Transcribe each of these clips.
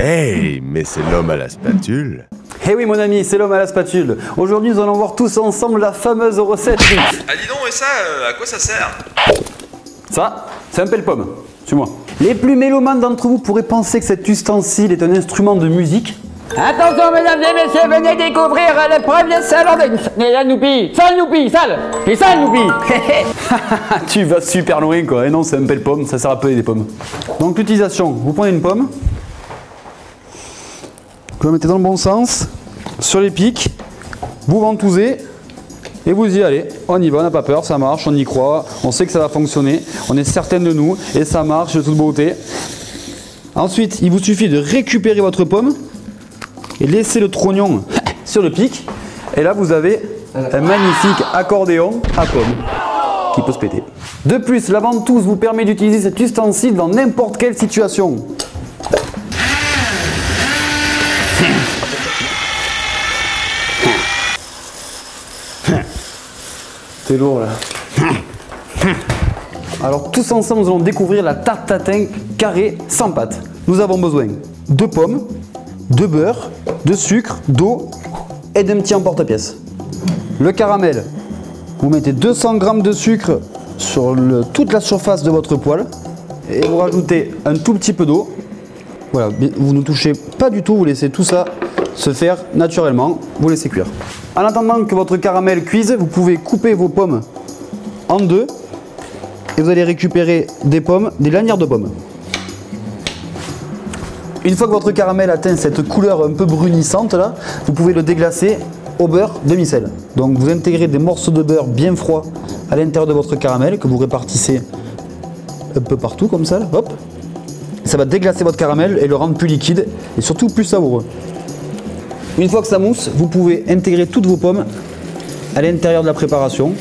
Hey, mais c'est l'homme à la spatule. Eh oui mon ami, c'est l'homme à la spatule. Aujourd'hui nous allons voir tous ensemble la fameuse recette. Ah dis donc, et ça, euh, à quoi ça sert Ça, c'est un pelle-pomme. Suis-moi. Les plus mélomanes d'entre vous pourraient penser que cet ustensile est un instrument de musique. Attention, mesdames et messieurs, venez découvrir le premier salon de la Noupi. Sale Noupi, sale Et sale Noupi Ah, tu vas super loin quoi. Et non, c'est un pelle-pomme, ça sert à peler des pommes. Donc l'utilisation, vous prenez une pomme, vous mettez dans le bon sens, sur les pics, vous ventousez et vous y allez. On y va, on n'a pas peur, ça marche, on y croit, on sait que ça va fonctionner, on est certain de nous et ça marche de toute beauté. Ensuite, il vous suffit de récupérer votre pomme et laisser le trognon sur le pic. Et là, vous avez un magnifique accordéon à pomme qui peut se péter. De plus, la ventouse vous permet d'utiliser cet ustensile dans n'importe quelle situation. T'es lourd là. Alors tous ensemble, nous allons découvrir la tarte tatin carrée sans pâte. Nous avons besoin de pommes, de beurre, de sucre, d'eau et d'un petit emporte-pièce. Le caramel, vous mettez 200 g de sucre sur toute la surface de votre poêle et vous rajoutez un tout petit peu d'eau. Voilà, vous ne touchez pas du tout, vous laissez tout ça se faire naturellement, vous laissez cuire. En attendant que votre caramel cuise, vous pouvez couper vos pommes en deux et vous allez récupérer des pommes, des lanières de pommes. Une fois que votre caramel atteint cette couleur un peu brunissante là, vous pouvez le déglacer au beurre demi-sel. Donc vous intégrez des morceaux de beurre bien froids à l'intérieur de votre caramel que vous répartissez un peu partout comme ça, hop. Ça va déglacer votre caramel et le rendre plus liquide et surtout plus savoureux. Une fois que ça mousse, vous pouvez intégrer toutes vos pommes à l'intérieur de la préparation.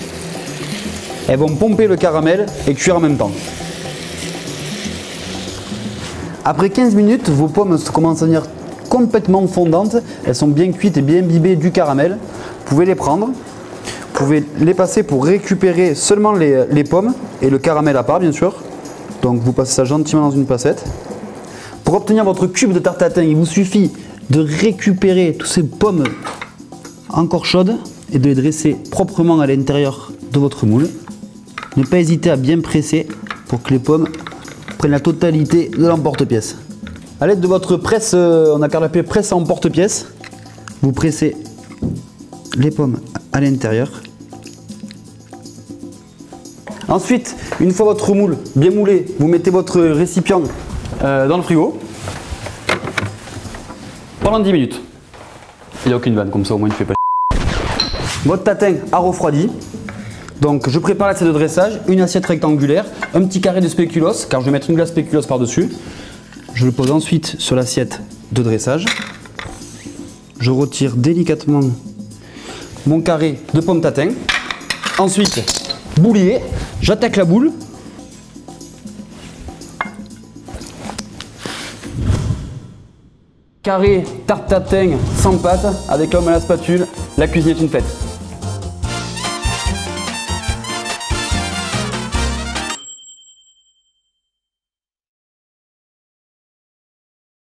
Elles vont pomper le caramel et cuire en même temps. Après 15 minutes, vos pommes commencent à devenir complètement fondantes. Elles sont bien cuites et bien imbibées du caramel. Vous pouvez les prendre. Vous pouvez les passer pour récupérer seulement les, les pommes et le caramel à part, bien sûr. Donc vous passez ça gentiment dans une passette. Pour obtenir votre cube de tarte tatin, il vous suffit de récupérer toutes ces pommes encore chaudes et de les dresser proprement à l'intérieur de votre moule. Ne pas hésiter à bien presser pour que les pommes prennent la totalité de l'emporte-pièce. A l'aide de votre presse, euh, on a l'appeler presse en porte-pièce, vous pressez les pommes à l'intérieur. Ensuite, une fois votre moule bien moulé, vous mettez votre récipient euh, dans le frigo pendant 10 minutes. Il n'y a aucune vanne, comme ça au moins il ne fait pas Votre tatin a refroidi. Donc je prépare l'assiette de dressage, une assiette rectangulaire, un petit carré de spéculoos, car je vais mettre une glace spéculoos par-dessus. Je le pose ensuite sur l'assiette de dressage. Je retire délicatement mon carré de pommes tatin. Ensuite, boulier, j'attaque la boule. Carré tarte sans pâte avec l'homme à la spatule, la cuisine est une fête.